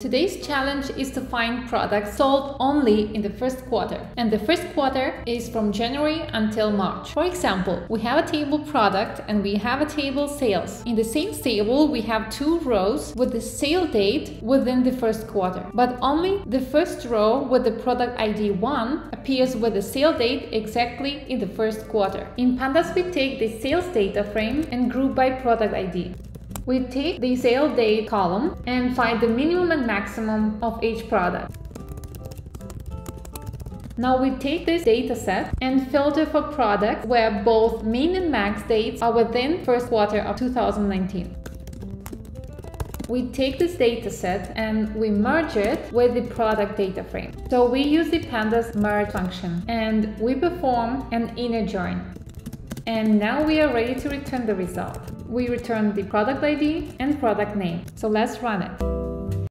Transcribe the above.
Today's challenge is to find products sold only in the first quarter. And the first quarter is from January until March. For example, we have a table product and we have a table sales. In the same table, we have two rows with the sale date within the first quarter. But only the first row with the product ID 1 appears with the sale date exactly in the first quarter. In Pandas, we take the sales data frame and group by product ID. We take the sale date column and find the minimum and maximum of each product. Now we take this dataset and filter for products where both min and max dates are within first quarter of 2019. We take this dataset and we merge it with the product data frame. So we use the pandas merge function and we perform an inner join. And now we are ready to return the result. We return the product ID and product name. So let's run it.